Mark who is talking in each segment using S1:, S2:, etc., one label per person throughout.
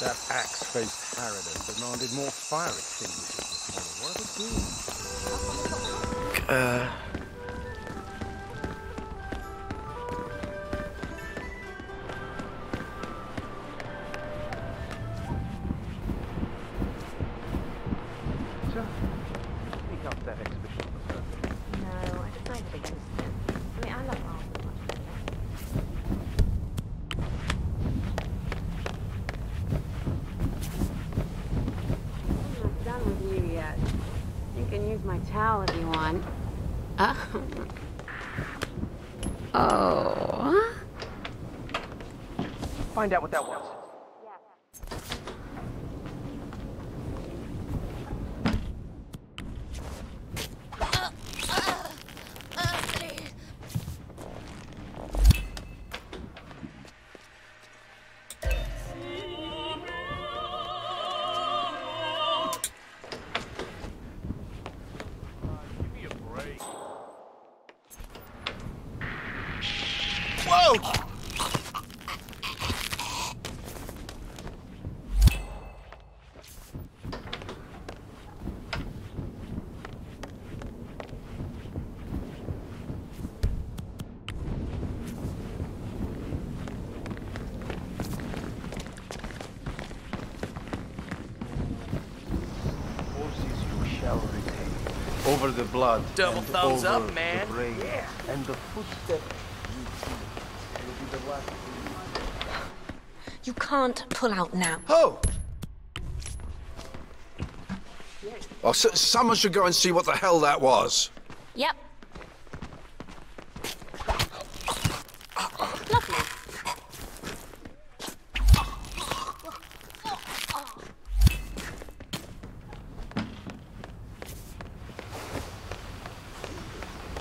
S1: That axe-faced harridan demanded more fire extinguishers this morning. What are they doing?
S2: Uh.
S1: Speak up that exhibition.
S3: No, I decided against it.
S4: Use my towel if you want. Uh. Oh.
S1: Find out what that was.
S2: Whoa!
S1: Over the blood.
S2: Double
S1: and
S2: thumbs
S1: over
S2: up, man.
S1: The brain. And the footstep you see will be the last.
S3: You can't pull out now.
S5: Oh! Well, s- someone should go and see what the hell that was.
S3: Yep.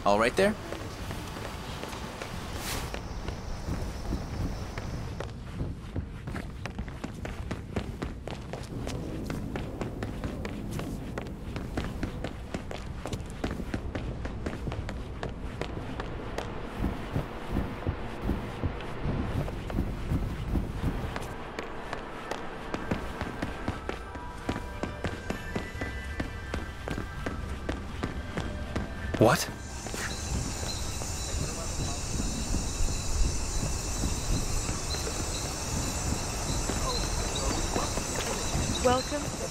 S2: All right there? What?
S6: Welcome to